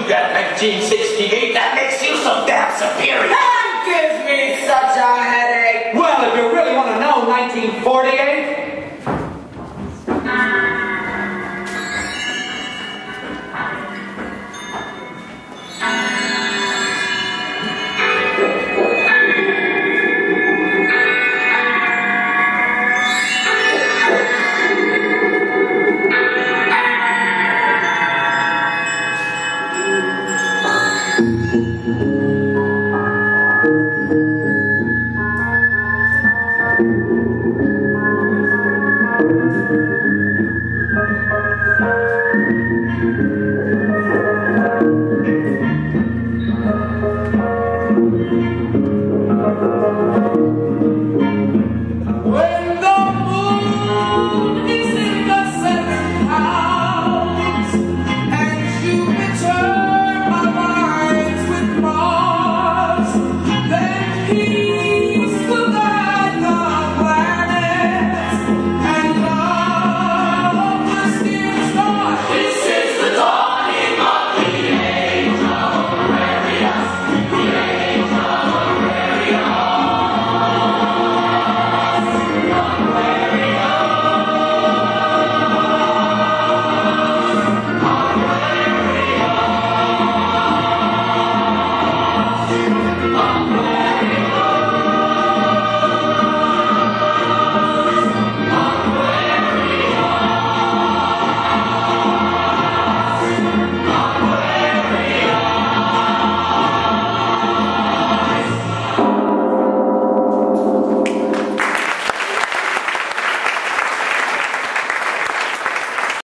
1968, that makes you so damn superior. That gives me such a headache. Well, if you really want to know, 1948,